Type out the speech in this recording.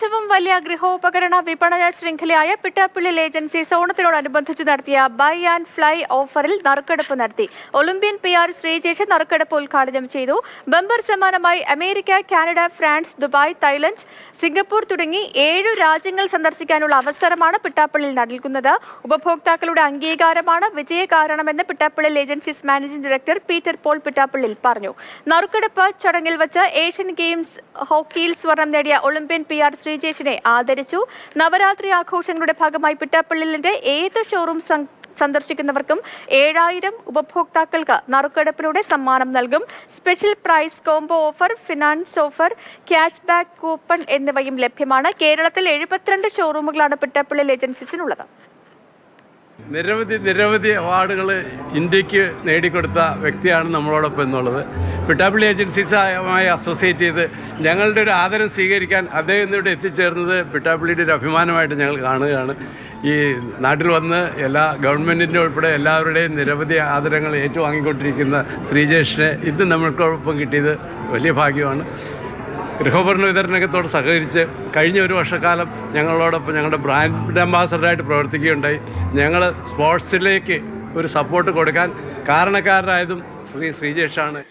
ഏറ്റവും വലിയ ഗൃഹോപകരണ വിപണന ശൃംഖലയായ പിട്ടാപ്പിള്ളിൽ ഏജൻസി സോണത്തിനോടനുബന്ധിച്ച് നടത്തിയ ബൈ ആൻഡ് ഫ്ലൈ ഓഫറിൽ നറുക്കെടുപ്പ് നടത്തി. ഒളിമ്പ്യൻ പി ആർ ശ്രീജേഷ് നറുക്കെടുപ്പ് ഉദ്ഘാടനം ചെയ്തു. ബമ്പർ സമ്മാനമായി America Canada France Dubai Thailand Singapore തുടങ്ങി ഏഴു രാജ്യങ്ങൾ സന്ദർശിക്കാനുള്ള അവസരമാണ് പിട്ടാപ്പിള്ളിൽ നൽകുന്നത്. ഉപഭോക്താക്കളുടെ അംഗീകാരമാണ് വിജയകാരണമെന്ന് Pittappillil agencies managing director Peter Paul Pittappillil പറഞ്ഞു. നറുക്കെടുപ്പ് ചടങ്ങിൽ വച്ച് ഏഷ്യൻ ഗെയിംസ് ഹോക്കിയിൽ സ്വർണം നേടിയ ഒളിമ്പ്യൻ പി ആർ ശ്രീജേഷിനെ ആദരിച്ചു. നവരാത്രി ആഘോഷങ്ങളുടെ ഭാഗമായി പിട്ടാപ്പള്ളിലിന്റെ ഏത് ഷോറൂം സന്ദർശിക്കുന്നവർക്കും ഏഴായിരം ഉപഭോക്താക്കൾക്ക് നറുക്കെടുപ്പിലൂടെ സമ്മാനം നൽകും. Special price combo offer finance offer cash back coupon എന്നിവയും ലഭ്യമാണ്. കേരളത്തിൽ എഴുപത്തിരണ്ട് ഷോറൂമുകളാണ് പിട്ടാപ്പള്ളിൽ ഏജൻസീസിനുള്ളത് നിരവധി നിരവധി അവാർഡുകൾ ഇന്ത്യയ്ക്ക് നേടിക്കൊടുത്ത വ്യക്തിയാണ് നമ്മളോടൊപ്പം എന്നുള്ളത്. പിട്ടാപ്പിള്ളി ഏജൻസീസുമായി അസോസിയേറ്റ് ചെയ്ത് ഞങ്ങളുടെ ഒരു ആദരം സ്വീകരിക്കാൻ അദ്ദേഹം ഇന്നിവിടെ എത്തിച്ചേർന്നത് പിട്ടാപ്പിള്ളിയുടെ ഒരു അഭിമാനമായിട്ട് ഞങ്ങൾ കാണുകയാണ്. ഈ നാട്ടിൽ വന്ന് എല്ലാ ഗവൺമെന്റിന്റെ ഉൾപ്പെടെ എല്ലാവരുടെയും നിരവധി ആദരങ്ങൾ ഏറ്റുവാങ്ങിക്കൊണ്ടിരിക്കുന്ന ശ്രീജേഷിനെ ഇന്ന് നമ്മൾക്കൊപ്പം കിട്ടിയത് വലിയ ഭാഗ്യമാണ്. ഗൃഹോപകരണ വിതരണത്തോട് സഹകരിച്ച് കഴിഞ്ഞ ഒരു വർഷക്കാലം ഞങ്ങളോടൊപ്പം ഞങ്ങളുടെ ബ്രാൻഡ് അംബാസഡറായിട്ട് പ്രവർത്തിക്കുകയുണ്ടായി. ഞങ്ങൾ സ്പോർട്സിലേക്ക് ഒരു സപ്പോർട്ട് കൊടുക്കാൻ കാരണക്കാരനായതും ശ്രീ ശ്രീജേഷാണ്.